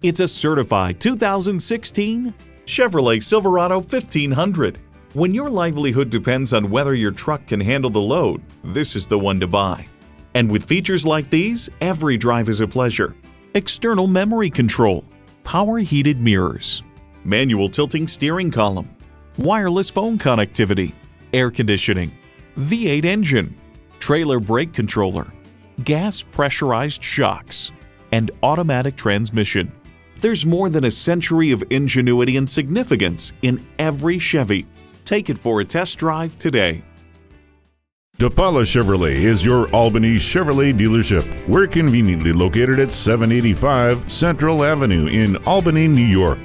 It's a certified 2016 Chevrolet Silverado 1500. When your livelihood depends on whether your truck can handle the load, this is the one to buy. And with features like these, every drive is a pleasure. External memory control, power heated mirrors, manual tilting steering column, wireless phone connectivity, air conditioning, V8 engine, trailer brake controller, gas pressurized shocks, and automatic transmission. There's more than a century of ingenuity and significance in every Chevy. Take it for a test drive today. DePaula Chevrolet is your Albany Chevrolet dealership. We're conveniently located at 785 Central Avenue in Albany, New York.